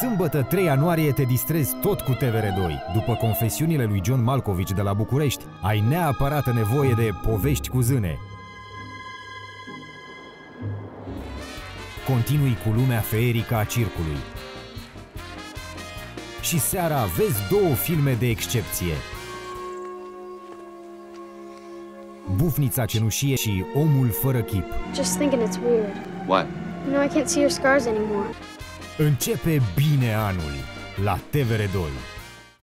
Sâmbătă 3 ianuarie te distrezi tot cu TVR2. După confesiunile lui John Malkovich de la București, ai neapărat nevoie de povești cu zâne. Continui cu lumea feerică a circului. Și seara vezi două filme de excepție. Bufnița cenușie și Omul fără chip. Just thinking it's weird. What? You know, I can't see your scars anymore. Începe bine anul la TVR2.